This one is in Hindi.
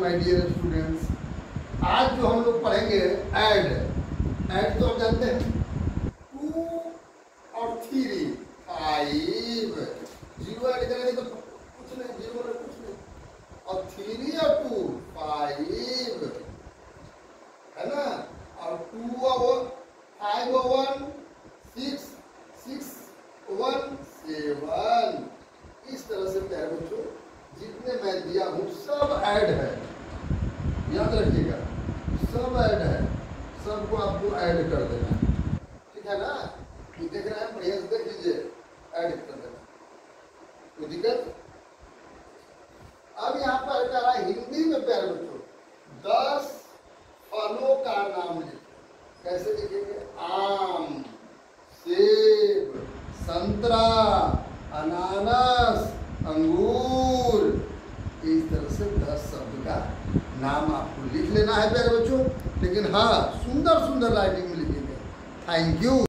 माय डियर स्टूडेंट्स आज जो हम लोग पढ़ेंगे ऐड ऐड तो आप जानते हैं टू और थ्री फाइव ज़ीरो ऐड करेंगे तो कुछ नहीं ज़ीरो में कुछ नहीं। और थ्री और टू फाइव है ना? और टू और फाइव और one six six one seven इस तरह से प्यारे बच्चों, जितने मैं दिया हूँ, सब ऐड है। याद रखिएगा, सब ऐड है, सबको आपको ऐड कर देना है। ठीक है ना? ये देख रहे हैं बढ़िया देख लीजिए, ऐड कर देना कोई दिक्कत? अब यहाँ पर कह रहा है, हिंदी में प्यारे बच्चों, दस फलों का नाम लिखो। कैसे लिखेंगे? आम, सेब, संतरा, अनानास, अंगूर। इस तरह से दस शब्द का नाम आपको लिख लेना है प्यारे बच्चों। लेकिन हाँ सुंदर सुंदर राइटिंग में लिखेंगे। Thank you